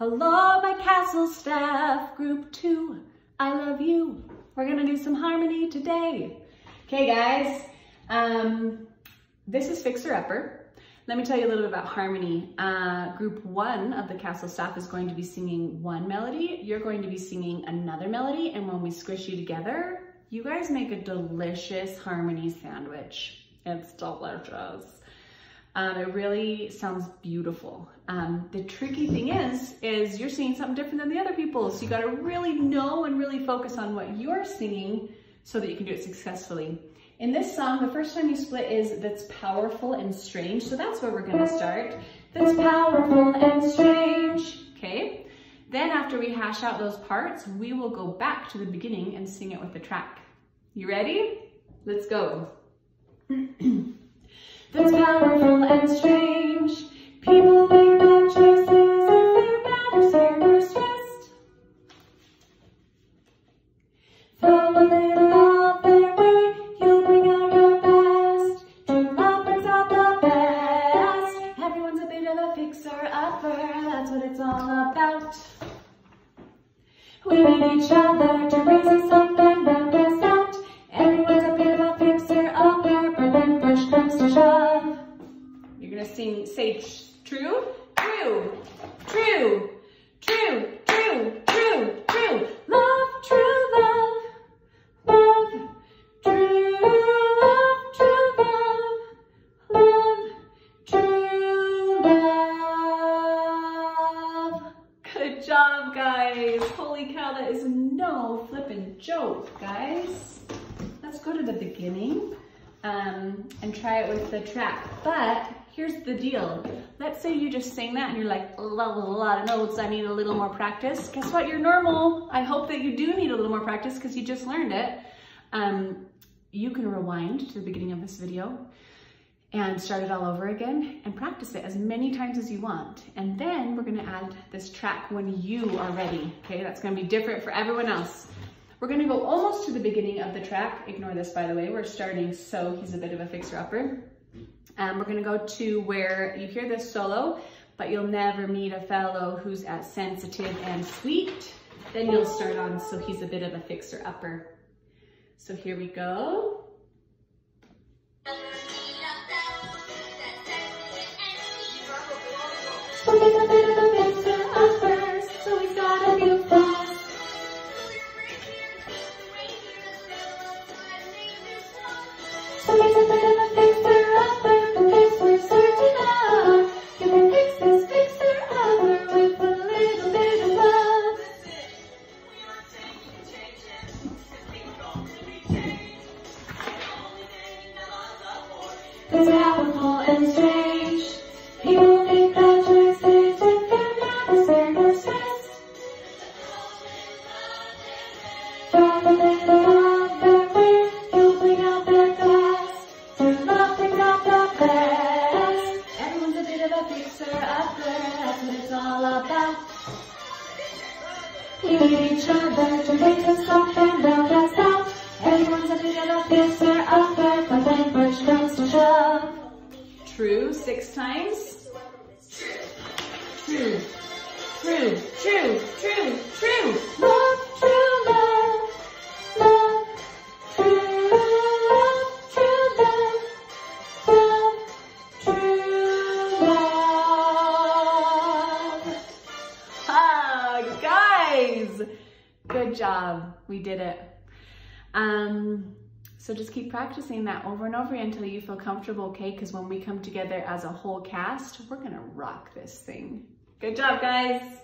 Hello, my castle staff, group two. I love you. We're gonna do some harmony today. Okay, guys, um, this is Fixer Upper. Let me tell you a little bit about harmony. Uh, group one of the castle staff is going to be singing one melody. You're going to be singing another melody. And when we squish you together, you guys make a delicious harmony sandwich. It's delicious. Um, it really sounds beautiful. Um, the tricky thing is, is you're singing something different than the other people. So you gotta really know and really focus on what you're singing so that you can do it successfully. In this song, the first time you split is that's powerful and strange. So that's where we're gonna start. That's powerful and strange, okay? Then after we hash out those parts, we will go back to the beginning and sing it with the track. You ready? Let's go. that's powerful strange. People make bad choices if they're bad or stressed. Throw a little of their way, you'll bring out your best. True love brings out the best. Everyone's a bit of a fixer-upper, that's what it's all about. We need each other to raise us up sing, say true, true, true, true, true, true, true. Love, true love, love, true love, true love, love, true love. Good job, guys. Holy cow, that is no flippin' joke, guys. Let's go to the beginning um, and try it with the track. But here's the deal. Let's say you just sing that and you're like, a lot of notes, I need a little more practice. Guess what, you're normal. I hope that you do need a little more practice because you just learned it. Um, you can rewind to the beginning of this video and start it all over again and practice it as many times as you want. And then we're gonna add this track when you are ready, okay? That's gonna be different for everyone else. We're gonna go almost to the beginning of the track. Ignore this, by the way. We're starting so he's a bit of a fixer-upper. Um, we're gonna go to where you hear this solo, but you'll never meet a fellow who's as sensitive and sweet. Then you'll start on so he's a bit of a fixer-upper. So here we go. It's powerful and strange. People make nervous or no stressed. From the you'll bring out their. True love brings out the best. Everyone's a bit of a that's what it's all about. Need each other to raise us up and round us out. Everyone's a bit of a fixer-upper, True, six times. True, true, true, true, true. True love, true love, true love, true love. Ah, guys, good job. We did it. Um, so just keep practicing that over and over until you feel comfortable, okay? Because when we come together as a whole cast, we're gonna rock this thing. Good job, guys.